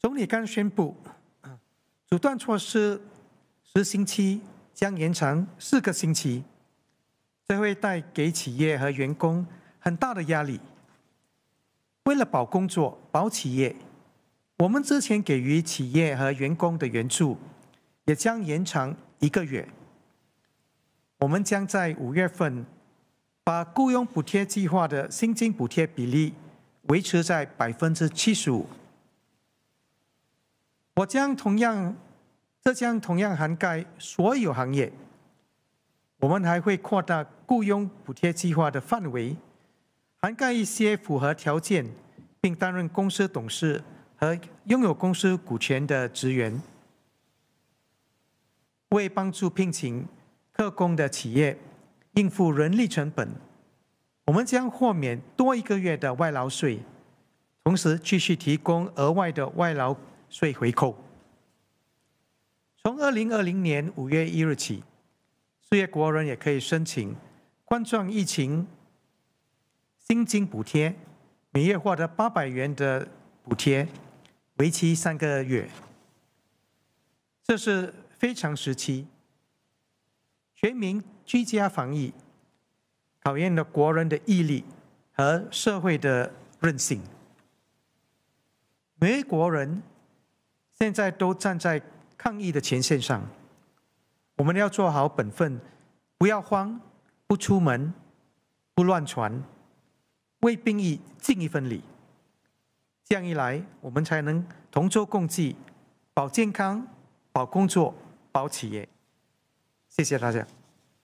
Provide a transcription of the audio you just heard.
总理刚宣布，阻断措施实行期将延长四个星期，这会带给企业和员工很大的压力。为了保工作、保企业，我们之前给予企业和员工的援助也将延长一个月。我们将在五月份把雇佣补贴计划的薪金补贴比例维持在百分之七十五。我将同样，这将同样涵盖所有行业。我们还会扩大雇佣补贴计划的范围，涵盖一些符合条件并担任公司董事和拥有公司股权的职员，为帮助聘请。特工的企业应付人力成本，我们将豁免多一个月的外劳税，同时继续提供额外的外劳税回扣。从二零二零年五月一日起，失业国人也可以申请冠状疫情薪金补贴，每月获得八百元的补贴，为期三个月。这是非常时期。全民居家防疫，考验了国人的毅力和社会的韧性。每位国人现在都站在抗疫的前线上，我们要做好本分，不要慌，不出门，不乱传，为病疫尽一份力。这样一来，我们才能同舟共济，保健康，保工作，保企业。谢谢大家。